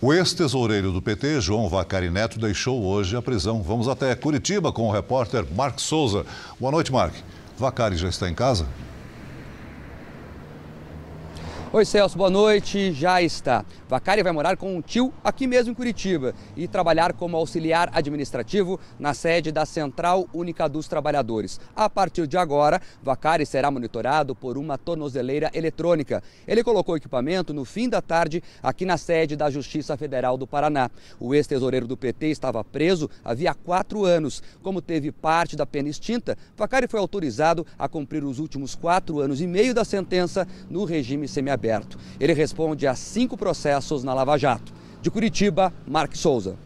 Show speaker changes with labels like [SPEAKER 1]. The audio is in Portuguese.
[SPEAKER 1] O ex-tesoureiro do PT, João Vacari Neto, deixou hoje a prisão. Vamos até Curitiba com o repórter Mark Souza. Boa noite, Mark. Vacari já está em casa?
[SPEAKER 2] Oi Celso, boa noite. Já está. Vacari vai morar com um tio aqui mesmo em Curitiba e trabalhar como auxiliar administrativo na sede da Central Única dos Trabalhadores. A partir de agora, Vacari será monitorado por uma tornozeleira eletrônica. Ele colocou o equipamento no fim da tarde aqui na sede da Justiça Federal do Paraná. O ex-tesoureiro do PT estava preso havia quatro anos. Como teve parte da pena extinta, Vacari foi autorizado a cumprir os últimos quatro anos e meio da sentença no regime semiaberto aberto. Ele responde a cinco processos na Lava Jato. De Curitiba, Mark Souza.